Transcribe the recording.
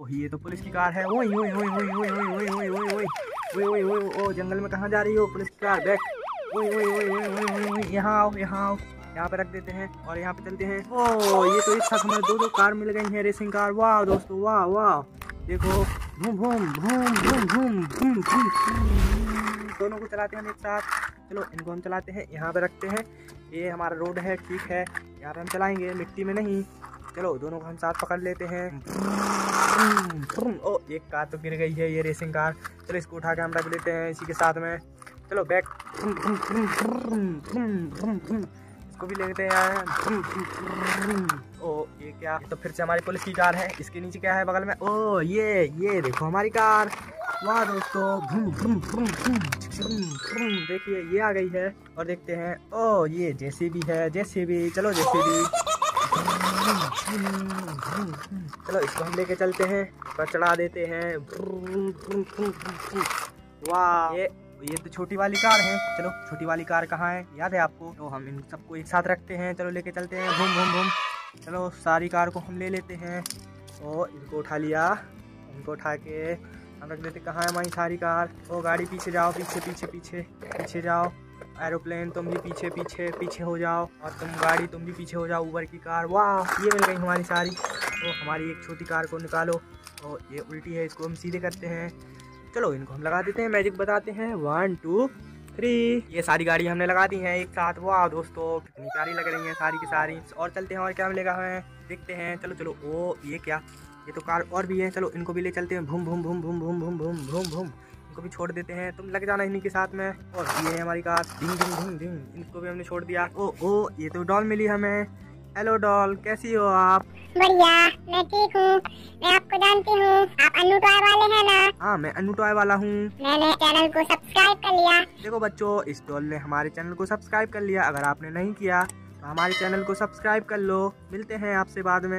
ये तो पुलिस की कार है जंगल में कहाँ जा रही हो पुलिस की कार बैक यहाँ आओ यहाँ आओ यहाँ पे रख देते हैं और यहाँ पे चलते हैं ओ ये तो एक साथ हमारे दो दो कार मिल गई हैं रेसिंग कार वाह दोस्तों वाह वाह देखो भूम भूम भूम भूम भूम भूम भूम दोनों को चलाते हैं हम एक साथ चलो इनको हम चलाते हैं यहाँ पे रखते हैं ये हमारा रोड है ठीक है यहाँ पे हम चलाएँगे मिट्टी में नहीं चलो, दोनों को हम साथ पकड़ लेते हैं। ओ, एक कार तो गिर गई है ये रेसिंग कार चलो, इसको उठा के हम रख देते हैं इसी के साथ में। चलो बैक इसको भी लेते हैं ओ, ये क्या? तो फिर से हमारी पुलिस की कार है। इसके नीचे क्या है बगल में? ओ, ये ये देखो हमारी कार। वाह दोस्तों। देखिए, ये आ गई है और देखते हैं। ओ, ये जैसी भी है जैसे भी चलो जैसे भी चलो इसको हम लेके चलते हैं पर चढ़ा देते हैं। वाह। ये ये तो छोटी वाली कार है। चलो छोटी वाली कार कहाँ है? याद है आपको? तो हम इन सबको एक साथ रखते हैं। चलो लेके चलते हैं। घूम घूम घूम। चलो सारी कार को हम ले लेते हैं। और इनको उठा लिया। इनको उठा के हम रख देते कहाँ है हमारी सारी कार? ओ गाड़ी पीछे जाओ पीछे पीछे पीछे पीछे जाओ। एरोप्लेन, तुम भी पीछे पीछे पीछे हो जाओ। और तुम गाड़ी, तुम भी पीछे हो जाओ ऊबर की कार। वाह, ये मिल गई हमारी सारी। तो हमारी एक छोटी कार को निकालो। और ये उल्टी है, इसको हम सीधे करते हैं। चलो, इनको हम लगा देते हैं मैजिक बताते हैं। वन टू थ्री ये सारी गाड़ी हमने लगा दी हैं एक साथ। वाह, दोस्तों, कितनी प्यारी लग रही हैं सारी की सारी। और चलते हैं, और क्या मिलेगा हमें? देखते हैं। चलो चलो, ओ, ये क्या? ये तो कार और भी है। चलो, इनको भी ले चलते हैं। भूम भूम भूम भूम भूम भूम भूम भूम भूम। इनको भी छोड़ देते हैं। तुम लग जाना इन्हीं के साथ में। और ये है हमारी कार। ढिंग ढिंग ढिंग ढिंग इनको भी हमने छोड़ दिया। ओ ओ ये तो डॉल मिली हमें। हेलो डॉल कैसी हो आप? बढ़िया मैं ठीक हूँ। मैं आपको जानती हूँ। आप अन्नू टॉय वाले हैं ना? हाँ मैं अनु टॉय वाला हूँ। मैंने चैनल को सब्सक्राइब कर लिया। देखो बच्चों इस डॉल ने हमारे चैनल को सब्सक्राइब कर लिया। अगर आपने नहीं किया तो हमारे चैनल को सब्सक्राइब कर लो। मिलते हैं आपसे बाद में।